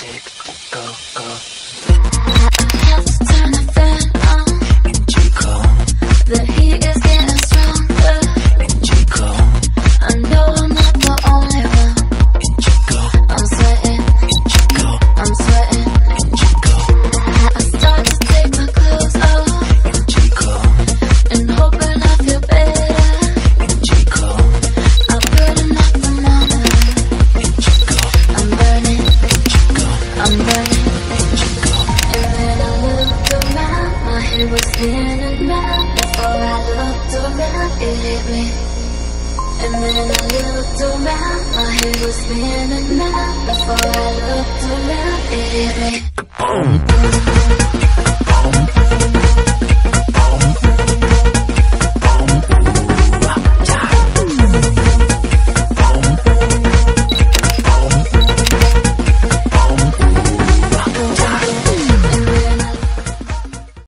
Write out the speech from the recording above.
tick, go, go. Head was spinning round. Before I looked around, it hit me. And then I looked around, my head was spinning round. Before I looked around, it hit me. Boom.